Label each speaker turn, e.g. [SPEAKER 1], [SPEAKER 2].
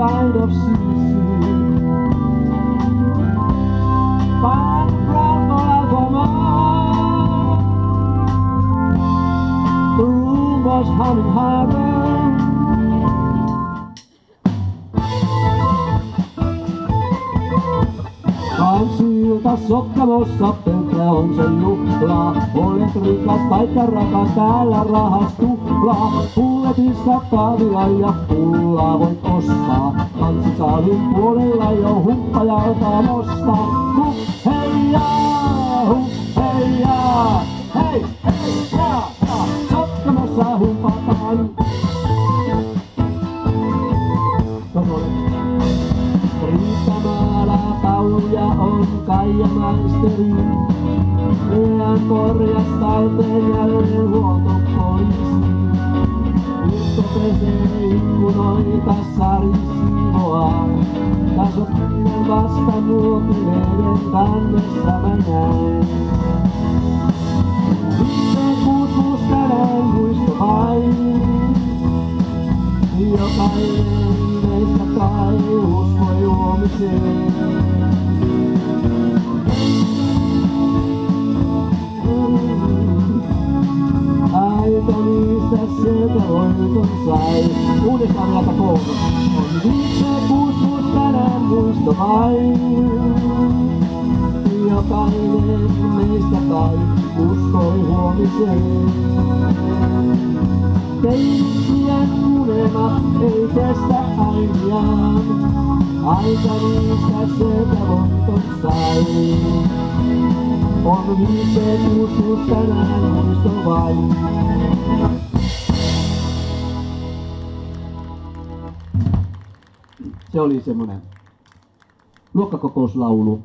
[SPEAKER 1] kind of citizen. By the room was humming harder. Anzi, il tasso che lo. Pelkä on se juhla. Olet rikas taikka rakas, täällä rahas tuhlaa. Pulletissa kahvia ja pullaa voit ostaa. Kansisaavin puolella jo humppaja ota mosta. Huh, hei ja, huh, hei ja, hei, hei ja, ja. Sokkamossa humpataan. Riittämäärä tauluja on Kaija maisteri. Meidän korjas talteen jälleen huoltopoliisi. Kirkko pesee ikkunoita sarisivoa. Tasottinen vasta muotineiden kannessa mä näen. Viime kuus kuus tänään muisto vain. Jokainen meistä kai uskoi huomiseen. Voiton sai. Uudestaan koulu. On viime kuus kuus tänään muisto vain. Jokainen meistä kai uskoi huomiseen. Teidän unelma ei kestä ainiaan. Aika niistä sieltä voiton sai. On viime kuus kuus tänään muisto vain. Se oli semmoinen luokkakokouslaulu